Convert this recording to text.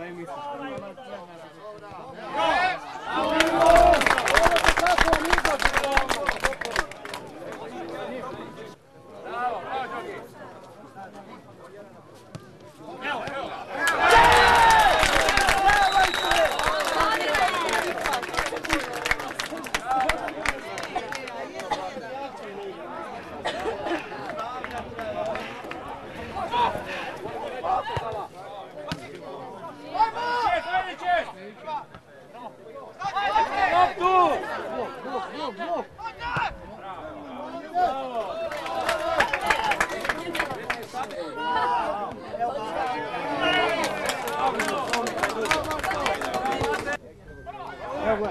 Gracias. blok. Evo